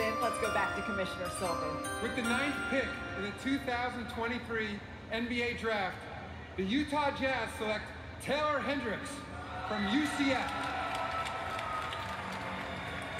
in. Let's go back to Commissioner Silver. With the ninth pick in the 2023 NBA Draft, the Utah Jazz select Taylor Hendricks from UCF.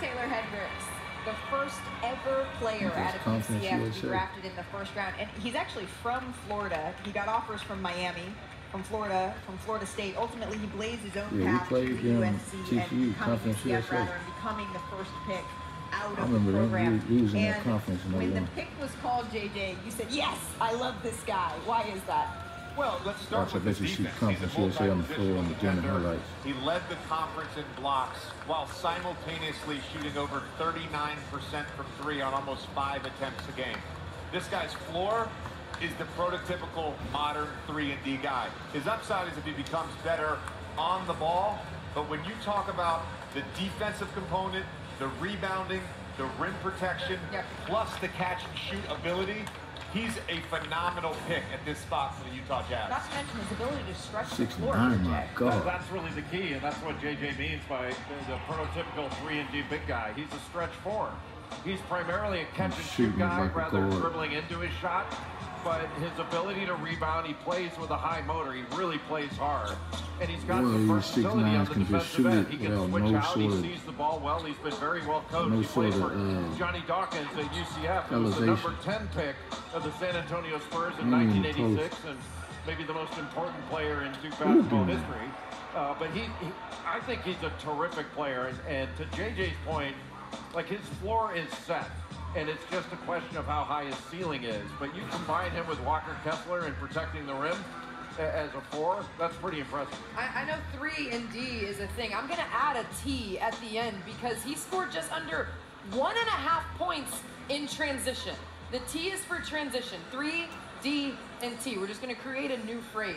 Taylor Hendricks, the first ever player out of confidence UCF to be drafted in the first round. And he's actually from Florida. He got offers from Miami, from Florida, from Florida State. Ultimately, he blazed his own Yeah, he path played to the USC TCU, and becoming Conference UCF rather, and becoming the first pick out I of remember the that. program. He- he was in that and conference when the pick was called, JJ, you said, yes, I love this guy. Why is that? Well, let's start Watch, with bet the you see defense. Conference He's a USA on the floor on the German multi-positional highlights. He led the conference in blocks while simultaneously shooting over 39% from three on almost five attempts a game. This guy's floor is the prototypical modern 3 and D guy. His upside is if he becomes better on the ball, but when you talk about the defensive component, the rebounding, the rim protection, Yep. plus the catch and shoot ability, he's a phenomenal pick at this spot for the Utah Jazz. Not to mention his ability to stretch the Six floor. nine, JJ. my God. that's really the key, and that's what JJ means by the, the prototypical three and D big guy. He's a stretch four. He's primarily a catch and shoot guy like rather than dribbling into his shot. But his ability to rebound, he plays with a high motor. He really plays hard, and he's got Well, six versatility on the defensive end. He can well, switch no out. He sort of- sees the ball well. He's been very well coached. No he sort for uh, Johnny Dawkins at UCF, who was the number 10 pick of the San Antonio Spurs in Mm, 1986, and maybe the most important player in Duke basketball Ooh. history. Uh, but he, he, I think he's a terrific player. And, and to JJ's point, like his floor is set, and it's just a question of how high his ceiling is. But you combine him with Walker Kessler and protecting the rim as a four, that's pretty impressive. I, I know three and D is a thing. I'm gonna add a T at the end because he scored just under one and a half points in transition. The T is for transition. Three, D, and T. We're just gonna create a new phrase.